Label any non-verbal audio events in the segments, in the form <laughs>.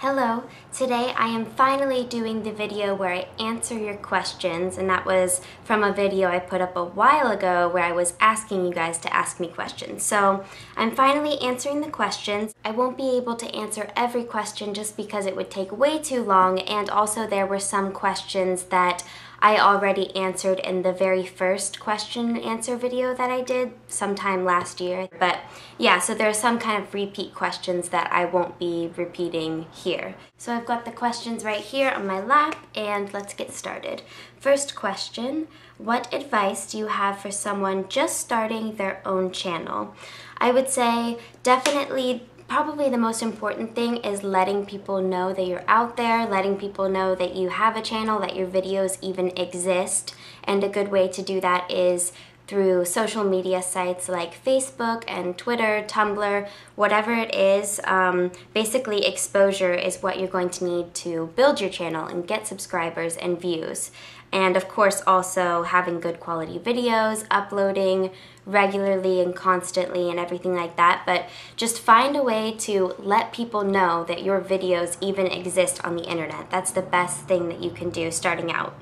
Hello, today I am finally doing the video where I answer your questions and that was from a video I put up a while ago where I was asking you guys to ask me questions. So I'm finally answering the questions. I won't be able to answer every question just because it would take way too long and also there were some questions that I already answered in the very first question and answer video that I did sometime last year. But yeah, so there are some kind of repeat questions that I won't be repeating here. So I've got the questions right here on my lap and let's get started. First question, what advice do you have for someone just starting their own channel? I would say definitely probably the most important thing is letting people know that you're out there, letting people know that you have a channel, that your videos even exist. And a good way to do that is through social media sites like Facebook and Twitter, Tumblr, whatever it is. Um, basically, exposure is what you're going to need to build your channel and get subscribers and views. And of course, also having good quality videos, uploading regularly and constantly, and everything like that. But just find a way to let people know that your videos even exist on the internet. That's the best thing that you can do starting out.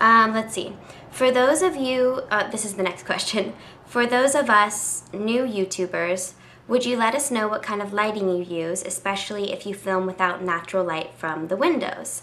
Um, let's see. For those of you, uh, this is the next question. For those of us new YouTubers, would you let us know what kind of lighting you use, especially if you film without natural light from the windows?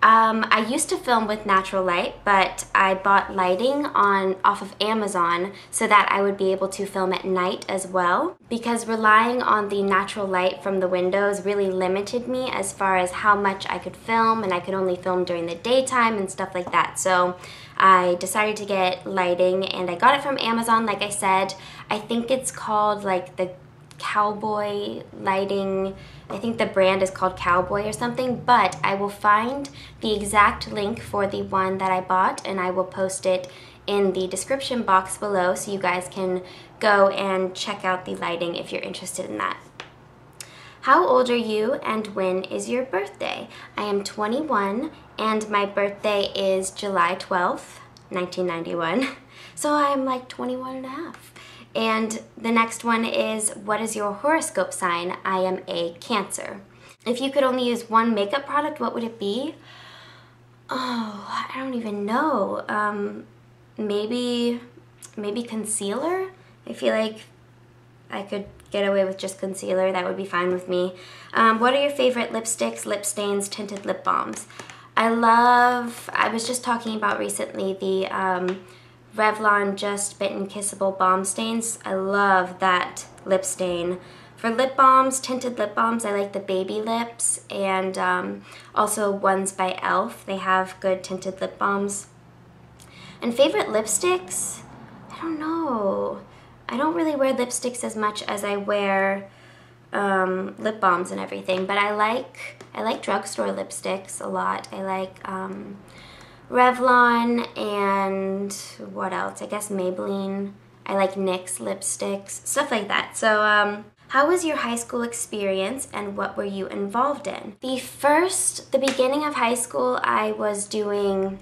Um, I used to film with natural light, but I bought lighting on off of Amazon so that I would be able to film at night as well. Because relying on the natural light from the windows really limited me as far as how much I could film, and I could only film during the daytime and stuff like that. So I decided to get lighting, and I got it from Amazon, like I said. I think it's called like the cowboy lighting. I think the brand is called Cowboy or something, but I will find the exact link for the one that I bought and I will post it in the description box below so you guys can go and check out the lighting if you're interested in that. How old are you and when is your birthday? I am 21 and my birthday is July 12th, 1991. <laughs> So I'm like 21 and a half. And the next one is, what is your horoscope sign? I am a Cancer. If you could only use one makeup product, what would it be? Oh, I don't even know. Um, maybe, maybe concealer? I feel like I could get away with just concealer. That would be fine with me. Um, what are your favorite lipsticks, lip stains, tinted lip balms? I love, I was just talking about recently the um, Revlon Just Bitten Kissable Balm Stains. I love that lip stain. For lip balms, tinted lip balms, I like the Baby Lips and um, also ones by e.l.f. They have good tinted lip balms. And favorite lipsticks? I don't know. I don't really wear lipsticks as much as I wear um, lip balms and everything, but I like I like drugstore lipsticks a lot. I like um, Revlon and what else? I guess Maybelline. I like NYX lipsticks, stuff like that. So, um, how was your high school experience and what were you involved in? The first, the beginning of high school, I was doing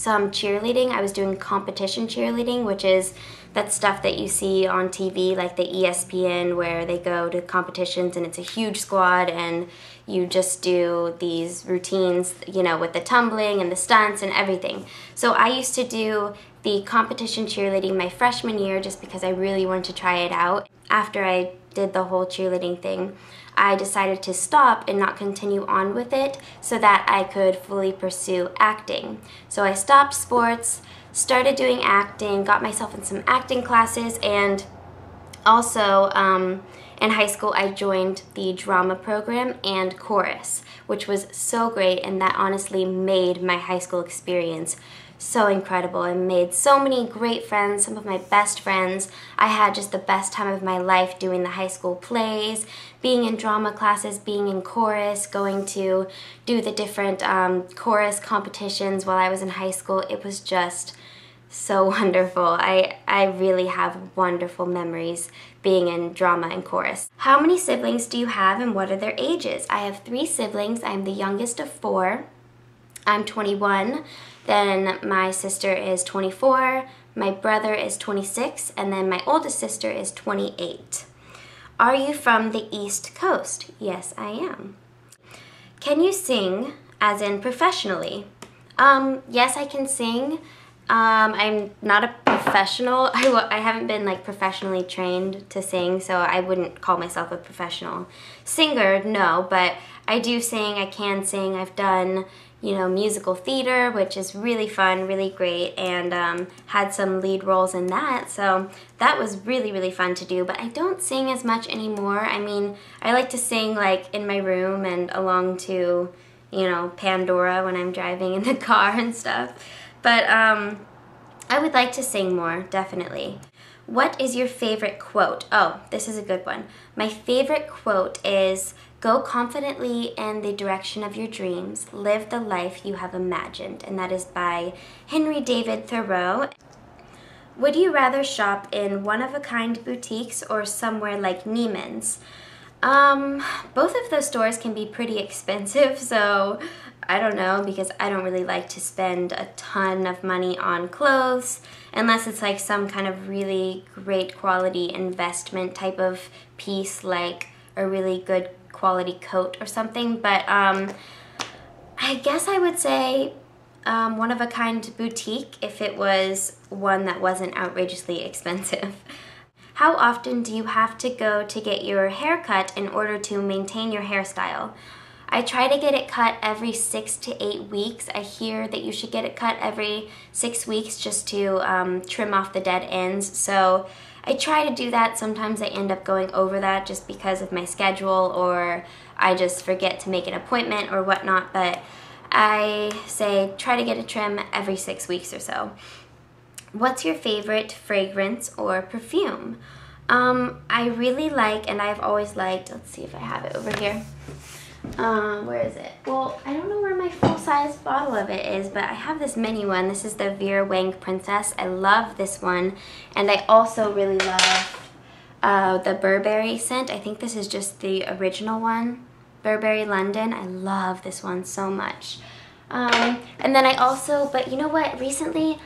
some cheerleading. I was doing competition cheerleading, which is that stuff that you see on TV, like the ESPN, where they go to competitions and it's a huge squad and you just do these routines, you know, with the tumbling and the stunts and everything. So I used to do the competition cheerleading my freshman year just because I really wanted to try it out. After I did the whole cheerleading thing, I decided to stop and not continue on with it so that I could fully pursue acting. So I stopped sports, started doing acting, got myself in some acting classes, and also um, in high school I joined the drama program and chorus, which was so great and that honestly made my high school experience so incredible. I made so many great friends, some of my best friends. I had just the best time of my life doing the high school plays, being in drama classes, being in chorus, going to do the different um, chorus competitions while I was in high school. It was just so <laughs> wonderful. I, I really have wonderful memories being in drama and chorus. How many siblings do you have and what are their ages? I have three siblings. I'm the youngest of four. I'm 21. Then my sister is 24, my brother is 26, and then my oldest sister is 28. Are you from the East Coast? Yes, I am. can you sing, as in professionally? Um, yes, I can sing. Um, I'm not a professional. <laughs> I w I haven't been like professionally trained to sing, so I wouldn't call myself a professional singer, no, but I do sing, I can sing. I've done, you know, musical theater, which is really fun, really great, and um, had some lead roles in that, so that was really, really fun to do, but I don't sing as much anymore. I mean, I like to sing like in my room and along to, you know, Pandora when I'm driving in the <laughs> car and stuff. But um, I would like to sing more, definitely. What is your favorite quote? Oh, this is a good one. My favorite quote is Go confidently in the direction of your dreams, live the life you have imagined. And that is by Henry David Thoreau. Would you rather shop in one of a kind boutiques or somewhere like Neiman's? Um, both of those stores can be pretty expensive, <laughs> so I don't know because I don't really like to spend a ton of money on clothes unless it's like some kind of really great quality investment type of piece like a really good quality coat or something. But um, I guess I would say um, one of a kind boutique if it was one that wasn't outrageously <laughs> expensive. How often do you have to go to get your hair cut in order to maintain your hairstyle? I try to get it cut every six to eight weeks. I hear that you should get it cut every six weeks just to um, trim off the dead ends. So I try to do that. Sometimes I end up going over that just because of my schedule or I just forget to make an appointment or whatnot. But I say try to get a trim every six weeks or so. What's your favorite fragrance or perfume? Um, I really like, and I've always liked, let's see if I have it over here. Um, where is it? Well, I don't know where my full-size bottle of it is, but I have this mini one. This is the Vera Wang Princess. I love this one, and I also really love uh, the Burberry scent. I think this is just the original one, Burberry London. I love this one so much. Um, and then I also, but you know what? Recently,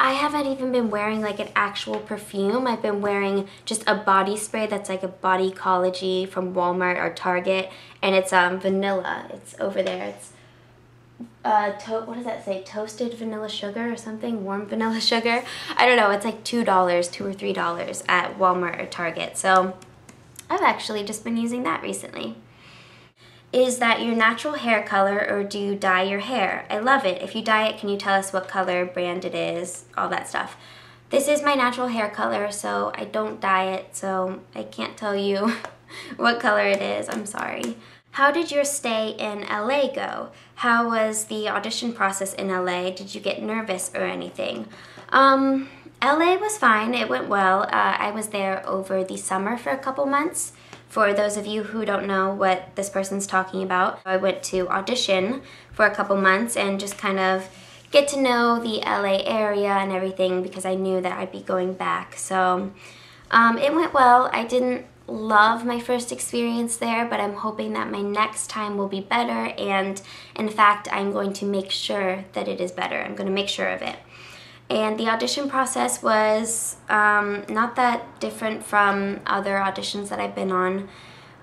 I haven't even been wearing like an actual perfume. I've been wearing just a body spray that's like a Bodycology from Walmart or Target, and it's um, vanilla. It's over there. It's uh, what does that say? Toasted vanilla sugar or something? Warm <laughs> vanilla sugar? I don't know. It's like $2, 2 or $3 at Walmart or Target. So I've actually just been using that recently. Is that your natural hair color or do you dye your hair? I love it. If you dye it, can you tell us what color, brand it is, all that stuff? This is my natural hair color, so I don't dye it, so I can't tell you <laughs> what color it is. I'm sorry. How did your stay in LA go? How was the audition process in LA? Did you get nervous or anything? Um, LA was fine. It went well. Uh, I was there over the summer for a couple months. For those of you who don't know what this person's talking about, I went to audition for a couple months and just kind of get to know the LA area and everything because I knew that I'd be going back. So um, it went well. I didn't love my first experience there, but I'm hoping that my next time will be better. And in fact, I'm going to make sure that it is better. I'm going to make sure of it. And the audition process was um, not that different from other auditions that I've been on.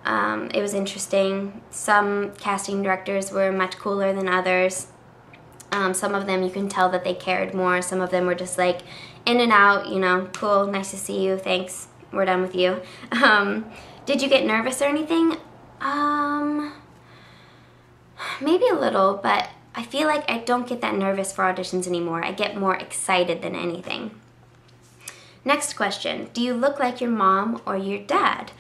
Um, it was interesting. Some casting directors were much cooler than others. Um, some of them you can tell that they cared more. Some of them were just like in and out, you know, cool, nice to see you, thanks, we're done with you. <laughs> Um, did you get nervous or anything? Um, maybe a little, but I feel like I don't get that nervous for auditions anymore. I get more excited than anything. Next question, do you look like your mom or your dad?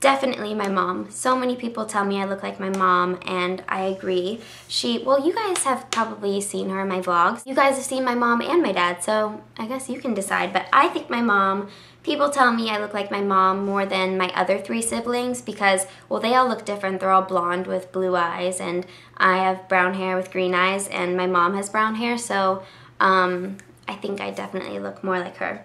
Definitely my mom. So many people tell me I look like my mom and I agree. She, well you guys have probably seen her in my vlogs. You guys have seen my mom and my dad so I guess you can decide but I think my mom People tell me I look like my mom more than my other three siblings because, well, they all look different. They're all blonde with blue eyes, and I have brown hair with green eyes, and my mom has brown hair, so um, I think I definitely look more like her.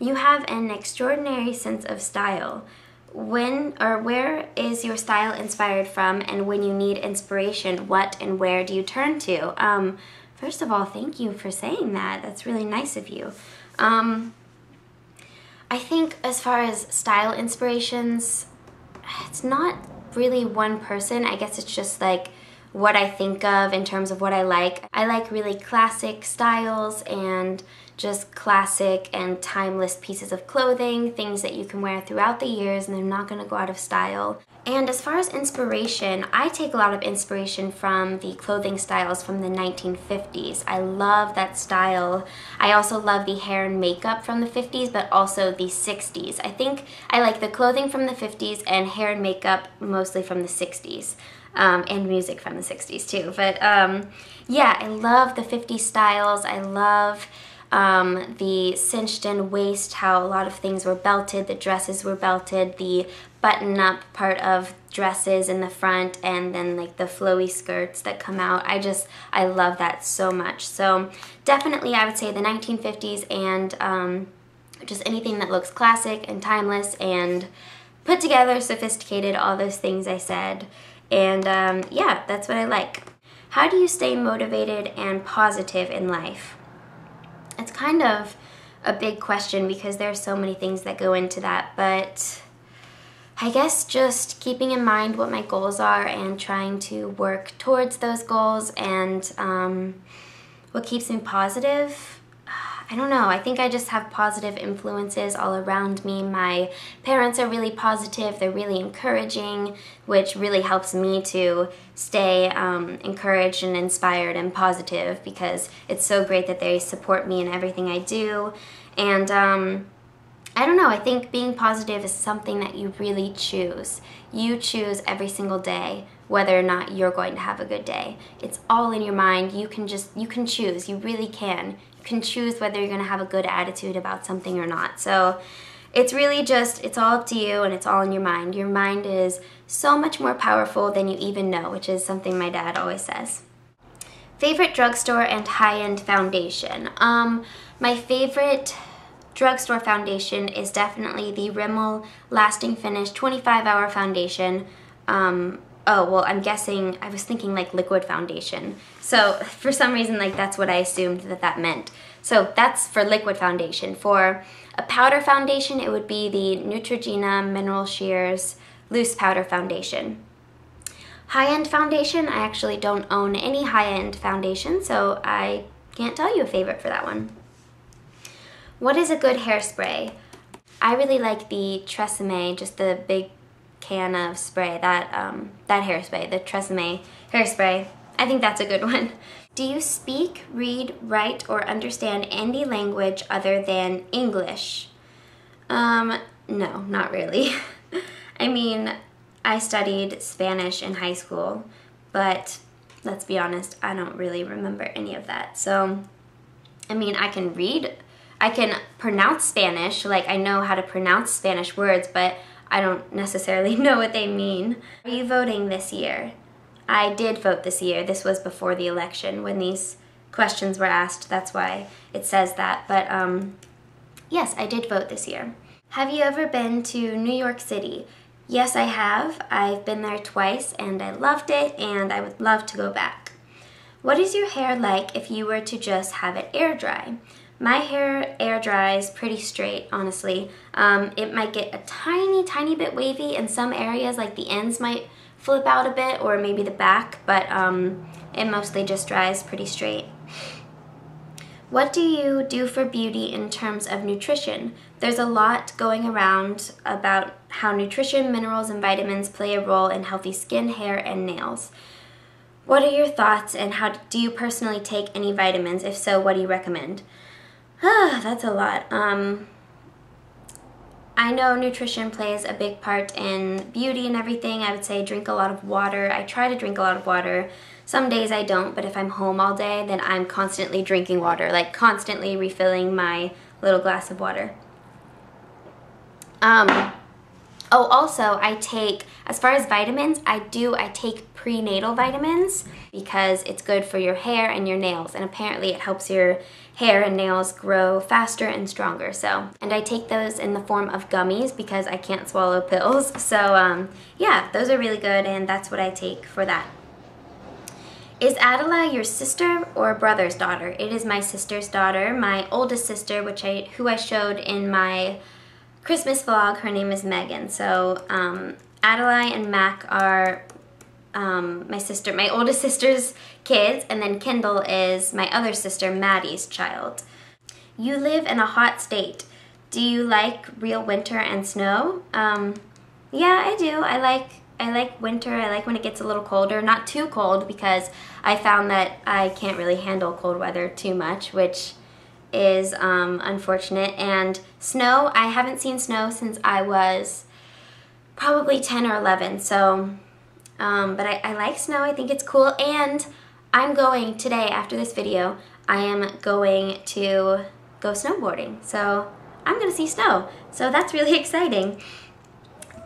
You have an extraordinary sense of style. When or where is your style inspired from, and when you need inspiration, what and where do you turn to? Um, first of all, thank you for saying that. That's really nice of you. Um, I think as far as style inspirations, it's not really one person. I guess it's just like what I think of in terms of what I like. I like really classic styles and just classic and timeless pieces of clothing, things that you can wear throughout the years and they're not gonna go out of style. And as far as inspiration, I take a lot of inspiration from the clothing styles from the 1950s. I love that style. I also love the hair and makeup from the 50s, but also the 60s. I think I like the clothing from the 50s and hair and makeup mostly from the 60s. Um, and music from the 60s too. But um, yeah, I love the 50s styles. I love um, the cinched in waist, how a lot of things were belted, the dresses were belted, the button up part of dresses in the front, and then like the flowy skirts that come out. I just, I love that so much. So definitely I would say the 1950s and um, just anything that looks classic and timeless and put together, sophisticated, all those things I said. And um, yeah, that's what I like. How do you stay motivated and positive in life? It's kind of a big question because there are so many things that go into that, but I guess just keeping in mind what my goals are and trying to work towards those goals and um, what keeps me positive I don't know, I think I just have positive influences all around me. My parents are really positive, they're really encouraging, which really helps me to stay um, encouraged and inspired and positive because it's so great that they support me in everything I do. And um, I don't know, I think being positive is something that you really choose. You choose every single day whether or not you're going to have a good day. It's all in your mind. You can just, you can choose. You really can You can choose whether you're going to have a good attitude about something or not. So it's really just, it's all up to you and it's all in your mind. Your mind is so much more powerful than you even know, which is something my dad always says. Favorite drugstore and high-end foundation. Um, my favorite drugstore foundation is definitely the Rimmel Lasting Finish 25 Hour Foundation. Um, oh, well, I'm guessing, I was thinking like liquid foundation. So <laughs> for some reason, like that's what I assumed that that meant. So that's for liquid foundation. For a powder foundation, it would be the Neutrogena Mineral Sheers Loose Powder Foundation. High-end foundation, I actually don't own any high-end foundation, so I can't tell you a favorite for that one. What is a good hairspray? I really like the Tresemme, just the big can of spray, that, um, that hairspray, the Tresemme hairspray. I think that's a good one. Do you speak, read, write, or understand any language other than English? Um, no, not really. <laughs> I mean, I studied Spanish in high school, but let's be honest, I don't really remember any of that. So, I mean, I can read, I can pronounce Spanish, like I know how to pronounce Spanish words, but I don't necessarily <laughs> know what they mean. Are you voting this year? I did vote this year. This was before the election when these questions were asked. That's why it says that. But um, yes, I did vote this year. Have you ever been to New York City? Yes, I have. I've been there twice and I loved it and I would love to go back. What is your hair like if you were to just have it air dry? My hair air dries pretty straight, honestly. Um, it might get a tiny, tiny bit wavy in some areas, like the ends might flip out a bit, or maybe the back, but um, it mostly just dries pretty straight. What do you do for beauty in terms of nutrition? There's a lot going around about how nutrition, minerals, and vitamins play a role in healthy skin, hair, and nails. What are your thoughts and how do you personally take any vitamins? If so, what do you recommend? Ah, that's a lot. Um, I know nutrition plays a big part in beauty and everything. I would say drink a lot of water. I try to drink a lot of water. Some days I don't, but if I'm home all day, then I'm constantly drinking water, like constantly refilling my little glass of water. Um, oh, also I take, as far as vitamins, I do, I take prenatal vitamins because it's good for your hair and your nails, and apparently it helps your hair and nails grow faster and stronger. So, and I take those in the form of gummies because I can't swallow <laughs> pills. So um, yeah, those are really good and that's what I take for that. Is Adela your sister or brother's daughter? It is my sister's daughter, my oldest sister, which I who I showed in my Christmas vlog. Her name is Megan. So um, Adelaide and Mac are um, my sister, my oldest sister's kids, and then Kendall is my other sister, Maddie's child. You live in a hot state. Do you like real winter and snow? Um, yeah, I do. I like I like winter. I like when it gets a little colder. Not too cold because I found that I can't really handle cold weather too much, which is um, unfortunate. And snow, I haven't seen snow since I was probably 10 or 11. So, um, but I, I like snow. I think it's cool. And I'm going today, after this video, I am going to go snowboarding. So I'm going to see snow. So that's really <laughs> exciting.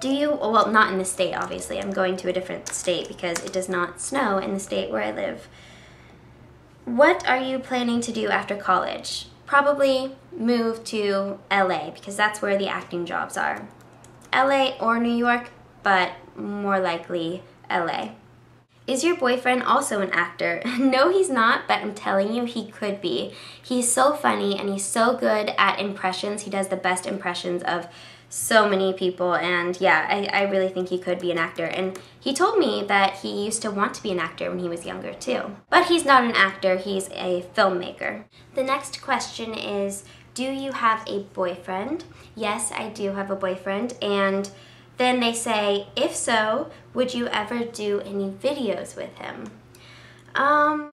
Do you, well, not in the state, obviously. I'm going to a different state because it does not snow in the state where I live. What are you planning to do after college? Probably move to LA because that's where the acting jobs are. LA or New York, but more likely LA. Is your boyfriend also an actor? <laughs> no, he's not, but I'm telling you, he could be. He's so funny and he's so good at impressions. He does the best impressions of so many people and yeah I, I really think he could be an actor. And he told me that he used to want to be an actor when he was younger too. But he's not an actor he's a filmmaker. The next question is do you have a boyfriend? Yes I do have a boyfriend. And then they say if so would you ever do any videos with him? Um